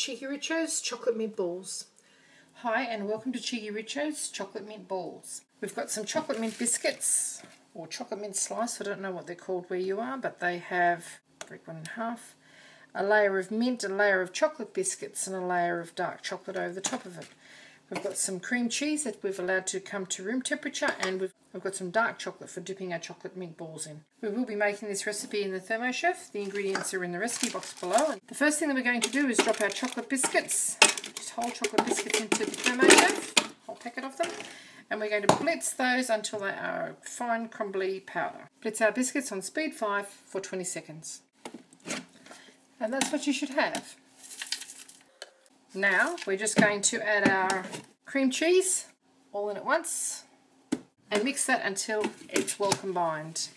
Cheeky Richo's Chocolate Mint Balls. Hi and welcome to Cheeky Richo's Chocolate Mint Balls. We've got some chocolate mint biscuits or chocolate mint slice, I don't know what they're called where you are, but they have, break one in half, a layer of mint, a layer of chocolate biscuits and a layer of dark chocolate over the top of it. We've got some cream cheese that we've allowed to come to room temperature and we've, we've got some dark chocolate for dipping our chocolate mint balls in. We will be making this recipe in the ThermoChef. The ingredients are in the recipe box below. The first thing that we're going to do is drop our chocolate biscuits, just whole chocolate biscuits into the ThermoChef, whole packet of them. And we're going to blitz those until they are fine crumbly powder. Blitz our biscuits on speed 5 for 20 seconds. And that's what you should have. Now we're just going to add our cream cheese all in at once and mix that until it's well combined.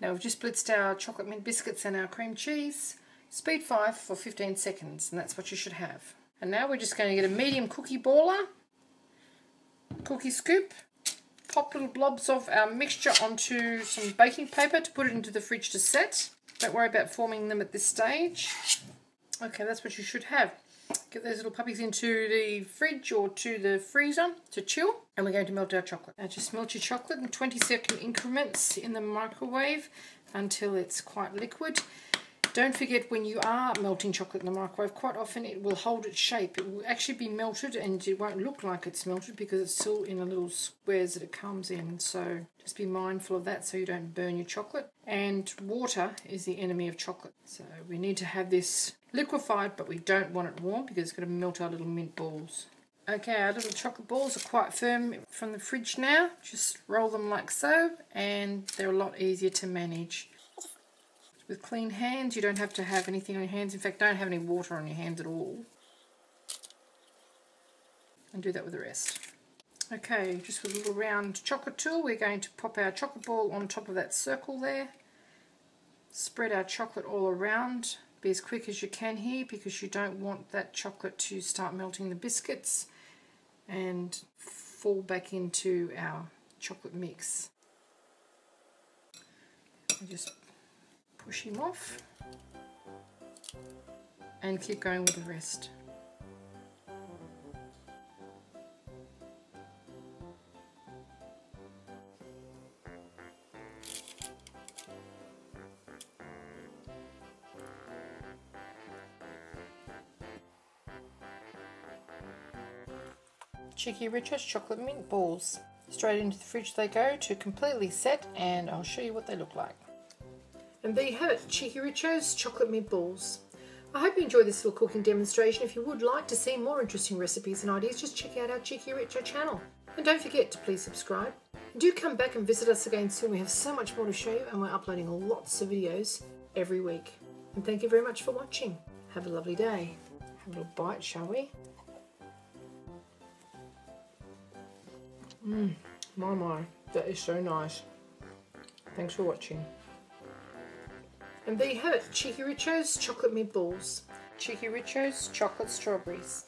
Now we've just blitzed our chocolate mint biscuits and our cream cheese. Speed 5 for 15 seconds and that's what you should have. And now we're just going to get a medium cookie baller, cookie scoop, pop little blobs of our mixture onto some baking paper to put it into the fridge to set. Don't worry about forming them at this stage. Okay, that's what you should have. Get those little puppies into the fridge or to the freezer to chill. And we're going to melt our chocolate. Now just melt your chocolate in 20 second increments in the microwave until it's quite liquid. Don't forget when you are melting chocolate in the microwave, quite often it will hold its shape. It will actually be melted and it won't look like it's melted because it's still in the little squares that it comes in. So just be mindful of that so you don't burn your chocolate. And water is the enemy of chocolate. So we need to have this liquefied, but we don't want it warm because it's going to melt our little mint balls. Okay, our little chocolate balls are quite firm from the fridge now. Just roll them like so and they're a lot easier to manage. With clean hands, you don't have to have anything on your hands. In fact, don't have any water on your hands at all. And do that with the rest. Okay, just with a little round chocolate tool, we're going to pop our chocolate ball on top of that circle there. Spread our chocolate all around. Be as quick as you can here because you don't want that chocolate to start melting the biscuits and fall back into our chocolate mix. just push him off and keep going with the rest. Cheeky Richo's Chocolate Mint Balls. Straight into the fridge they go to completely set and I'll show you what they look like. And there you have it, Cheeky Richo's Chocolate Mint Balls. I hope you enjoyed this little cooking demonstration. If you would like to see more interesting recipes and ideas, just check out our Cheeky Richo channel. And don't forget to please subscribe. Do come back and visit us again soon. We have so much more to show you and we're uploading lots of videos every week. And thank you very much for watching. Have a lovely day. Have a little bite, shall we? Mmm, my my, that is so nice. Thanks for watching. And there you have it, Cheeky Richo's Chocolate Meatballs. Cheeky Richo's Chocolate Strawberries.